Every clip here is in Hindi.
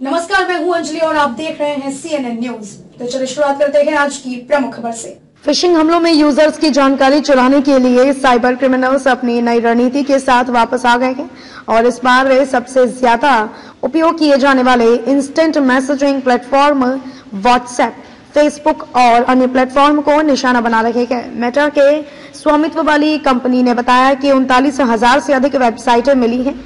नमस्कार, मैं हूँ अंजलि और आप देख रहे हैं सीएनएन न्यूज़ तो चलिए शुरुआत करते हैं आज की प्रमुख खबर से। फिशिंग हमलों में यूज़र्स की जानकारी चुराने के लिए साइबर क्रिमिनल्स अपनी नई रणनीति के साथ वापस आ गए हैं और इस बार वे सबसे ज़्यादा उपयोग किए जाने वाले instant messaging platform WhatsApp Facebook और अन्य प्लेटफॉर्म को निशाना बना रहे हैं। मेटा के स्वामित्व वाली कंपनी ने बताया कि उनतालीस हज़ार से अधिक वेबसाइटें मिली हैं।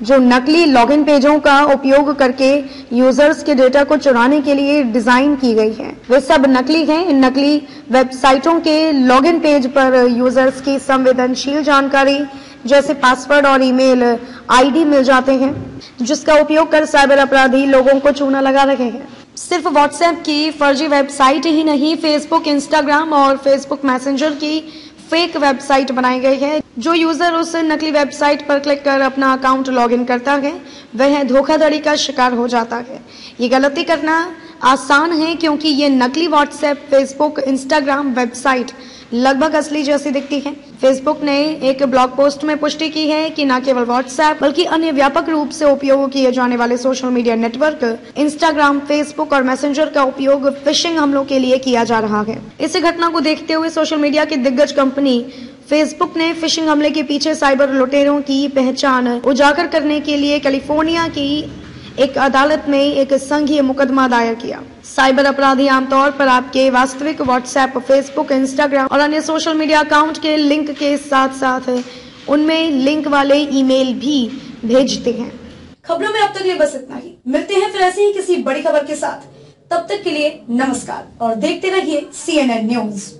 जो नकली लॉगिन पेजों का उपयोग करके यूज़र्स के डेटा को चुराने के लिए डिज़ाइन की गई है। वे सब नकली हैं। इन नकली वेबसाइटों के लॉगिन पेज पर यूज़र्स की संवेदनशील जानकारी, जैसे पासवर्ड और ईमेल आईडी मिल जाते हैं, जिसका उपयोग कर साइबर अपराधी लोगों को चूना लगा रहे हैं। सिर्फ़ व्हाट्सएप की फर्जी वेबसाइट ही नहीं फेसबुक इंस्टाग्राम और फेसबुक मैसेंजर की फेक वेबसाइट बनाई गई है। जो यूज़र उस नकली वेबसाइट पर क्लिक कर अपना अकाउंट लॉगिन करता है, वह धोखाधड़ी का शिकार हो जाता है। ये गलती करना आसान है क्योंकि ये नकली व्हाट्सएप फेसबुक इंस्टाग्राम वेबसाइट लगभग असली जैसी दिखती है। फेसबुक ने एक ब्लॉग पोस्ट में पुष्टि की है कि न केवल व्हाट्सएप बल्कि अन्य व्यापक रूप से उपयोग किए जाने वाले social media network Instagram Facebook और मैसेंजर का उपयोग फिशिंग हमलों के लिए किया जा रहा है। इस घटना को देखते हुए सोशल मीडिया की दिग्गज कंपनी फेसबुक ने फिशिंग हमले के पीछे साइबर लुटेरों की पहचान उजागर करने के लिए कैलिफ़ोर्निया की एक अदालत में एक संघीय मुकदमा दायर किया। साइबर अपराधी आमतौर पर आपके वास्तविक व्हाट्सएप फेसबुक इंस्टाग्राम और अन्य सोशल मीडिया अकाउंट के लिंक के साथ साथ उनमें लिंक वाले ईमेल भी भेजते हैं। खबरों में अब तक ये बस इतना ही। मिलते हैं फिर ऐसे ही किसी बड़ी खबर के साथ। तब तक के लिए नमस्कार और देखते रहिए सीएनएन न्यूज़